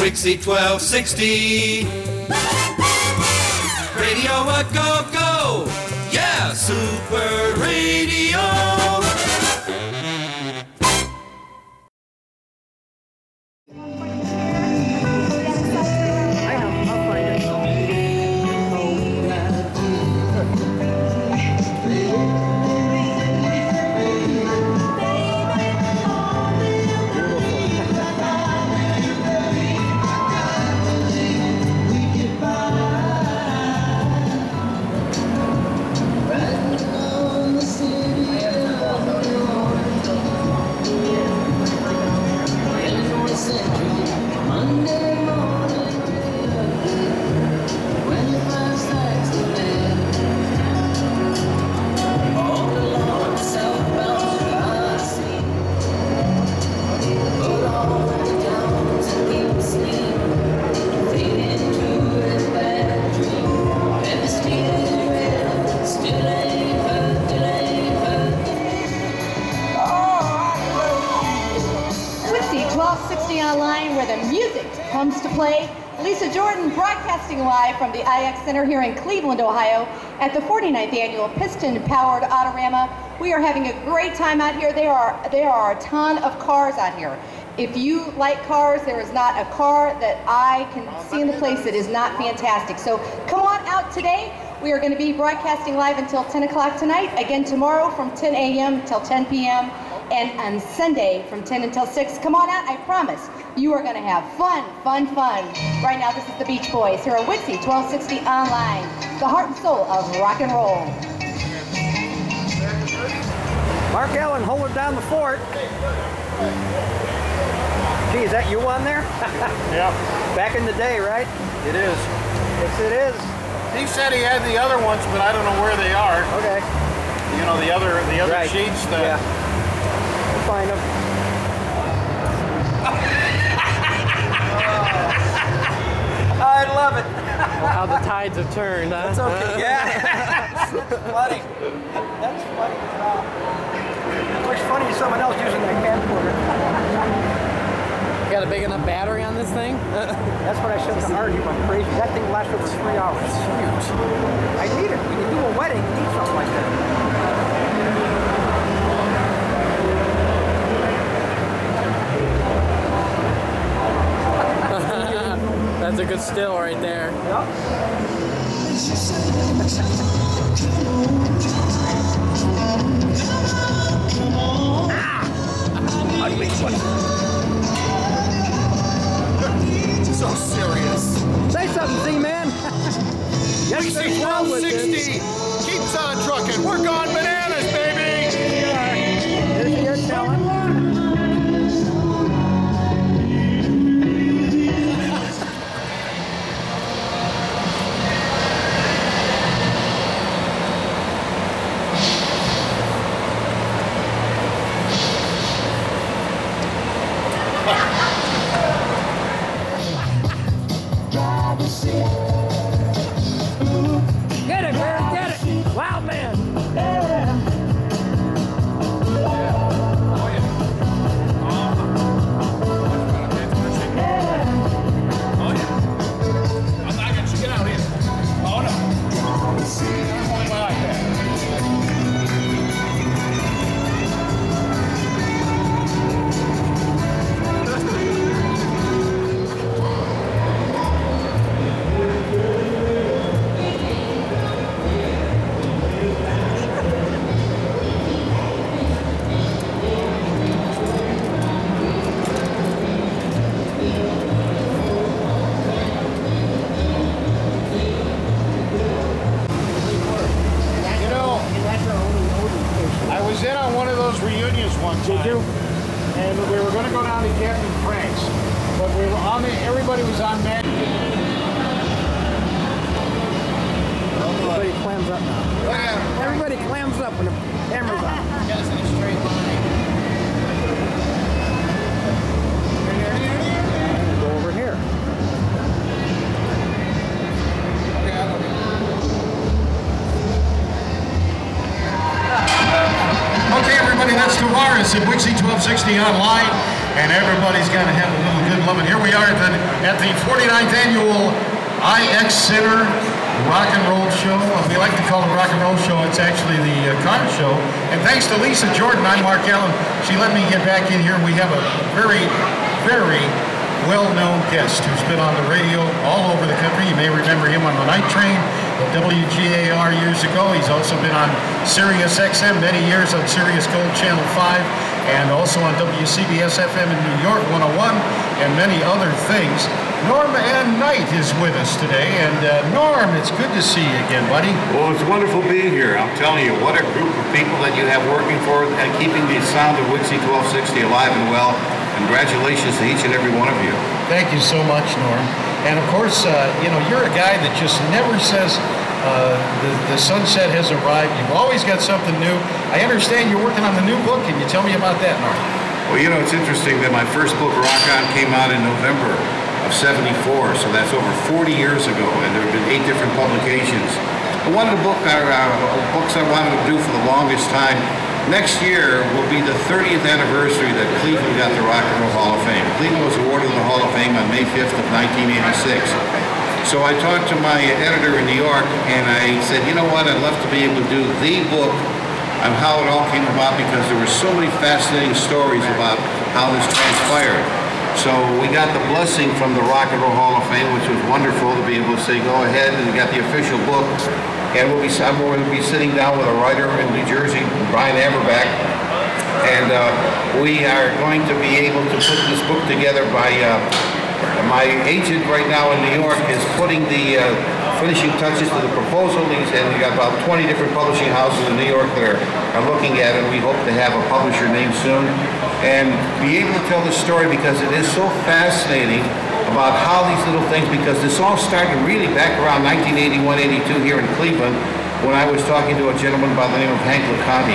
WIXY 1260. Radio a go go. Yeah, Super Radio. Center here in Cleveland, Ohio, at the 49th annual Piston Powered Autorama. We are having a great time out here. There are there are a ton of cars out here. If you like cars, there is not a car that I can see in the place that is not fantastic. So come on out today. We are going to be broadcasting live until 10 o'clock tonight. Again tomorrow from 10 a.m. till 10 p.m. And on Sunday from 10 until 6. Come on out, I promise. You are going to have fun, fun, fun. Right now, this is the Beach Boys here at WIXY 1260 Online, the heart and soul of rock and roll. Mark Allen holding down the fort. Gee, is that you on there? Yeah, Back in the day, right? it is. Yes, it is. He said he had the other ones, but I don't know where they are. Okay. You know, the other the other Right. sheets. The, Yeah. We'll find them. I love it. How the tides have turned, huh? It's okay. Yeah. That's funny. That's funny. Wow. Looks funny to someone else using that camcorder. Got a big enough battery on this thing? That's what I showed to Art. He went crazy. That thing lasts over three hours. It's huge. I need it. When you do a wedding, you need something like that. That's a good still right there. Ah! so serious. Say something, Z-Man. yes, WIXY sir, well with this. 1260 keeps on trucking. We're gone bananas, baby. Here's your talent. Tavares at WIXY 1260 Online. and everybody's got to have a little good loving. Here we are at the, at the 49th annual I-X Center Rock and Roll Show. We like to call it Rock and Roll Show. It's actually the uh, car show. And thanks to Lisa Jordan, I'm Mark Allen. She let me get back in here. We have a very, very well-known guest who's been on the radio all over the country. You may remember him on the night train WGAR years ago. He's also been on Sirius XM many years on Sirius Gold Channel 5 and also on WCBS FM in New York 101 and many other things. Norm N. Nite is with us today. And uh, Norm, it's good to see you again, buddy. Well, it's wonderful being here. I'm telling you, what a group of people that you have working for and keeping the sound of WIXY 1260 alive and well. Congratulations to each and every one of you. Thank you so much, Norm. And of course, uh, you know, you're a guy that just never says uh, the, the sunset has arrived. You've always got something new. I understand you're working on the new book. Can you tell me about that, Mark? Well, you know, it's interesting that my first book, Rock On, came out in November of 74, so that's over 40 years ago, and there have been eight different publications. One of the book, uh, books I wanted to do for the longest time, next year will be the 30th anniversary that Cleveland got the Rock and Roll Hall of Fame. Cleveland was awarded the Hall of Fame on May 5th of 1986. So I talked to my editor in New York and I said, you know what, I'd love to be able to do the book on how it all came about because there were so many fascinating stories about how this transpired. So we got the blessing from the Rock and Roll Hall of Fame, which was wonderful to be able to say, go ahead, and got the official book. And we'll be, I'm going to be sitting down with a writer in New Jersey, Brian Averback, and uh, we are going to be able to put this book together by uh, my agent right now in New York is putting the uh, finishing touches to the proposal. And we've got about 20 different publishing houses in New York that are, are looking at it. We hope to have a publisher name soon and be able to tell the story because it is so fascinating about how these little things, because this all started really back around 1981, 82 here in Cleveland when I was talking to a gentleman by the name of Hank LoConti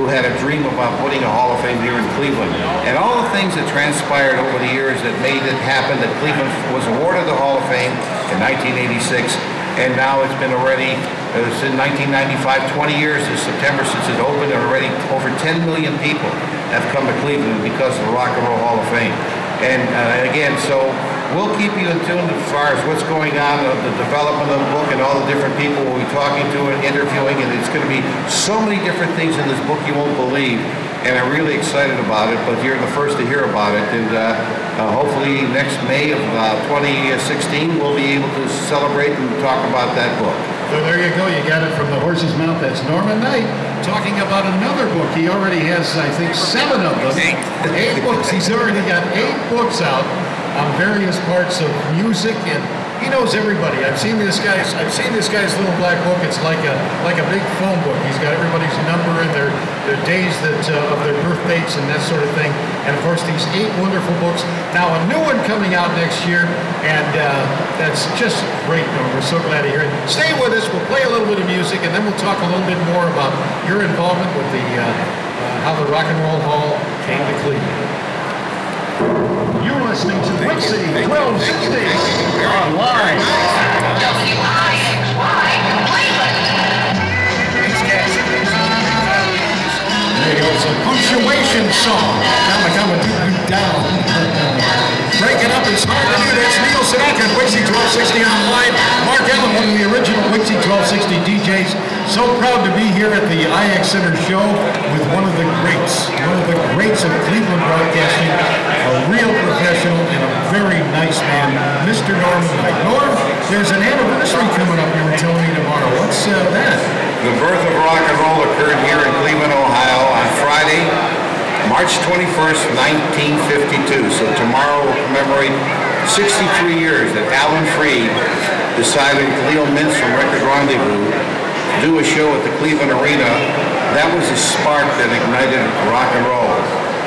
who had a dream about putting a Hall of Fame here in Cleveland. And all the things that transpired over the years that made it happen, that Cleveland was awarded the Hall of Fame in 1986, and now it's been already, uh, since 1995, 20 years this September since it opened, and already over 10 million people have come to Cleveland because of the Rock and Roll Hall of Fame. And uh, again, so we'll keep you in tune as far as what's going on, uh, the development of the book, and all the different people we'll be talking to and interviewing. And it's going to be so many different things in this book you won't believe. And I'm really excited about it, but you're the first to hear about it. And uh, uh, hopefully next May of uh, 2016, we'll be able to celebrate and talk about that book. So there you go. You got it from the horse's mouth. That's Norman Nite talking about another book. He already has, I think, seven of them. Eight. Eight books. He's already got eight books out on various parts of music and he knows everybody. I've seen this guy's I've seen this guy's little black book. It's like a like a big phone book. He's got everybody's number and their their days that uh, of their birth dates and that sort of thing. And of course these eight wonderful books. Now a new one coming out next year, and uh, that's just great. We're so glad to hear it. Stay with us. We'll play a little bit of music, and then we'll talk a little bit more about your involvement with the uh, uh how the Rock and Roll Hall came to Cleveland. You're listening to WIXY 1260 online. There you go. It's a punctuation song. Comma, comma, doo, down. Break it up is hard to do. That's Neil Sedaka at WIXY 1260 online. Mark Allen, one of the original WIXY 1260 DJs. So proud to be here at the I-X Center show with one of the greats, one of the greats of Cleveland broadcasting, a real professional and a very nice man, Mr. Norm Nite. Norm, there's an anniversary coming up you were telling me tomorrow. What's uh, that? The birth of rock and roll occurred here in Cleveland, Ohio on Friday, March 21st, 1952. So tomorrow we'll commemorate 63 years that Alan Freed decided with Leo Mintz from Record Rendezvous do a show at the Cleveland Arena. That was the spark that ignited rock and roll.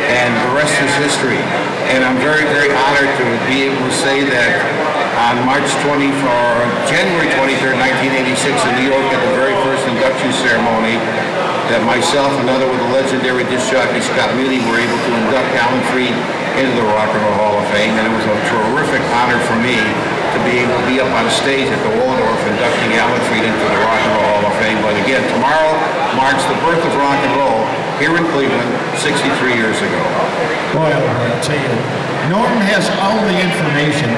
And the rest is history. And I'm very, very honored to be able to say that on March 20, or January 23rd, 1986 in New York at the very first induction ceremony, that myself and another with the legendary disc jockey Scott Muni were able to induct Alan Freed into the Rock and Roll Hall of Fame, and it was a terrific honor for me to be able to be up on stage at the Waldorf inducting Alan Freed into the Rock and Roll Hall of Fame. But again, tomorrow marks the birth of rock and roll here in Cleveland 63 years ago. Boy, I'll tell you, Norm has all the information.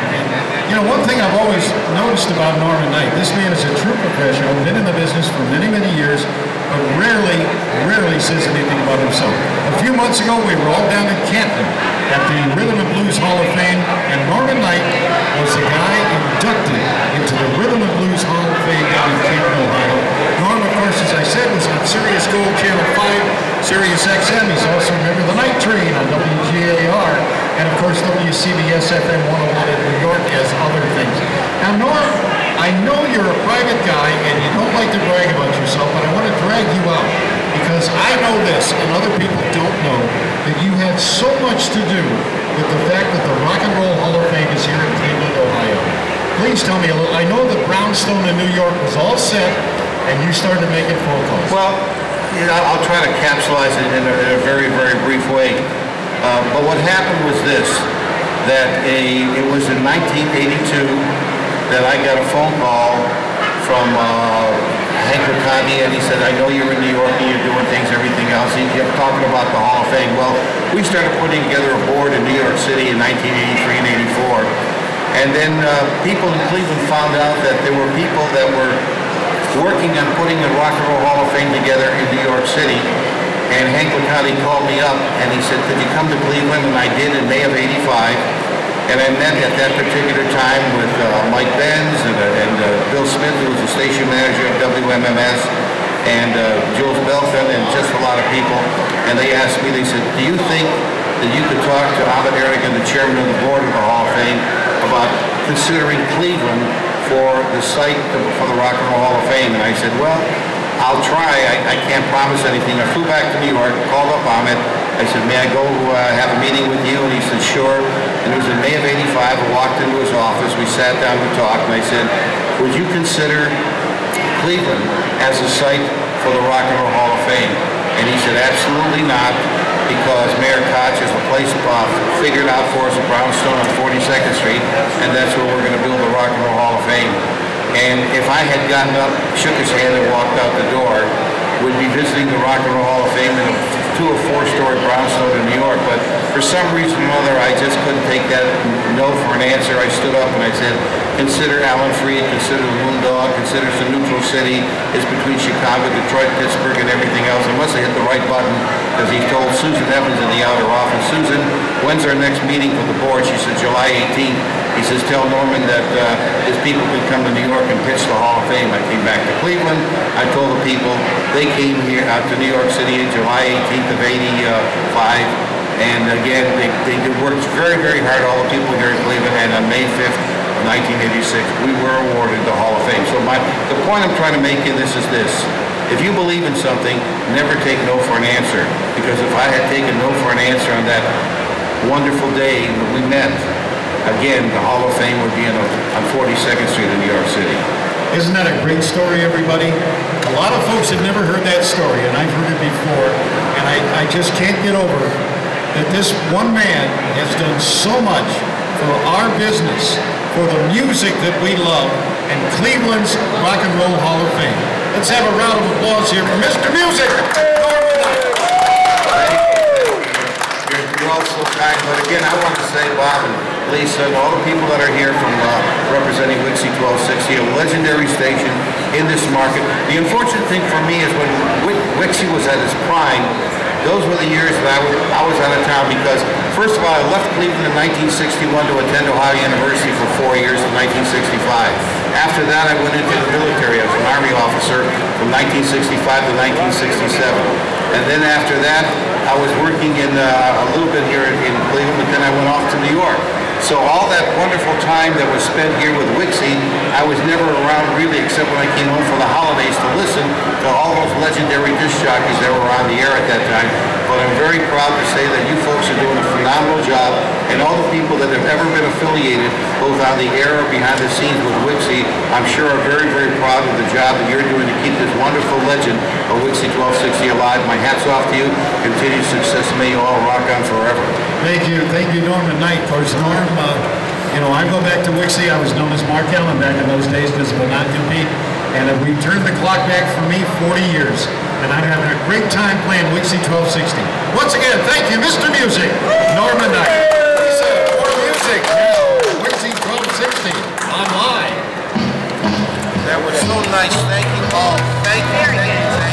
You know, one thing I've always noticed about Norman Nite, this man is a true professional, been in the business for many, many years, but rarely, rarely says anything about himself. A few months ago, we were all down in Canton at the Rhythm and Blues Hall of Fame, and Norman Nite was the guy inducted into the Rhythm and Blues Hall of Fame down in Canton, Ohio. Norm, of course, as I said, was on Sirius Gold Channel 5, Sirius XM. He's also a member of the Night Train on WGAR, and of course WCBS FM 101 in New York, as other things. Now, Norm, I know you're a private guy and you don't like to brag about yourself, but I want to drag you out because I know this and other people don't know that you had so much to do with the fact that the Rock and Roll Hall of Fame is here in Cleveland, Ohio. Please tell me a little. I know that Brownstone in New York was all set and you started making phone calls. Well, you know, I'll try to capsulize it in a, in a very, very brief way. Uh, but what happened was this, that a, it was in 1982 that I got a phone call from uh, Hank Riccardi, and he said, I know you're in New York and you're doing things, everything else. He kept talking about the Hall of Fame. Well, we started putting together a board in New York City in 1983 and 84. And then uh, people in Cleveland found out that there were people that were working on putting the Rock and Roll Hall of Fame together in New York City. And Hank LoConti called me up and he said, could you come to Cleveland? And I did in May of 85. And I met at that particular time with uh, Mike Benz and, uh, and uh, Bill Smith, who was the station manager of WMMS, and uh, Jules Belkin, and just a lot of people. And they asked me, they said, do you think that you could talk to Ahmet Ertegun, the chairman of the board of the Hall of Fame, about considering Cleveland for the site to- for the Rock and Roll Hall of Fame? And I said, well, I'll try. I, I can't promise anything. I flew back to New York, called up Ahmet. I said, may I go uh, have a meeting with you? And he said, sure. And it was in May of 85. I walked into his office. We sat down to talk. And I said, would you consider Cleveland as a site for the Rock and Roll Hall of Fame? And he said, absolutely not, because Mayor Koch has a place uh, figured out for us at Brownstone on 42nd Street, and that's where we're going to build the Rock and Roll Hall of Fame. And if I had gotten up, shook his hand, and walked out the door, would be visiting the Rock and Roll Hall of Fame in a two or four-story brownstone in New York. But for some reason or other, I just couldn't take that no for an answer. I stood up and I said, consider Alan Freed, consider the Moondog, consider the neutral city. It's between Chicago, Detroit, Pittsburgh, and everything else. I must have hit the right button because he told Susan Evans in the outer office, Susan, when's our next meeting with the board? She said, July 18th. He says, tell Norman that uh, people could come to New York and pitch the Hall of Fame. I came back to Cleveland. I told the people, they came here out to New York City in July 18th of 85. And again, they, they worked very, very hard, all the people here in Cleveland. And on May 5th 1986, we were awarded the Hall of Fame. So my, the point I'm trying to make in this is this. If you believe in something, never take no for an answer. Because if I had taken no for an answer on that wonderful day that we met, again, the Hall of Fame would be in on 42nd Street in New York City. Isn't that a great story, everybody? A lot of folks have never heard that story, and I've heard it before, and I, I just can't get over that this one man has done so much for our business, for the music that we love, and Cleveland's Rock and Roll Hall of Fame. Let's have a round of applause here for Mr. Music, You're, all so kind, but again, I want to say, Bob and Lisa, and all the people that are here from uh, representing WIXY 1260, a legendary station in this market. The unfortunate thing for me is when Wi- WIXY was at its prime, those were the years that I was, I was out of town because, first of all, I left Cleveland in 1961 to attend Ohio University for four years in 1965. After that, I went into the military. I was an Army officer from 1965 to 1967. And then after that, I was working in uh, a little bit here in in Cleveland, but then I went off to New York. So all that wonderful time that was spent here with WIXY, I was never around really except when I came home for the holidays to listen to all those legendary disc jockeys that were on the air at that time. But I'm very proud to say that you folks are doing a phenomenal job, and all the people that have ever been affiliated, both on the air or behind the scenes with WIXY, I'm sure are very, very proud of the job that you're doing to keep this wonderful legend of WIXY 1260 alive. My hat's off to you. Continued success. May you all rock on forever. Thank you, thank you, Norman Nite. Course, Norm, uh, you know, I go back to WIXY. I was known as Mark Allen back in those days because of a non-compete. And we turned the clock back for me 40 years. And I'm having a great time playing WIXY 1260. Once again, thank you, Mr. Music, Norman Nite. Lisa, for music, now WIXY 1260, online. That was so nice. Thank you all. Thank you. Thank you.